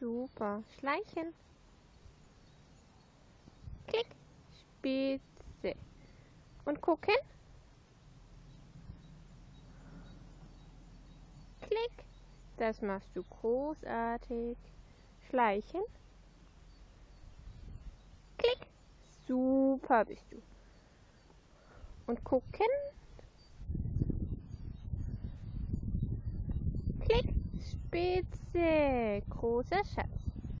Super. Schleichen. Klick. Spitze. Und gucken. Klick. Das machst du großartig. Schleichen. Klick. Super bist du. Und gucken. Spitze. Großer Schatz.